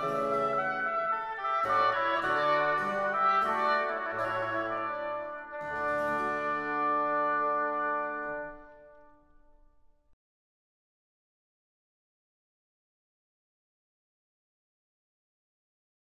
Bye.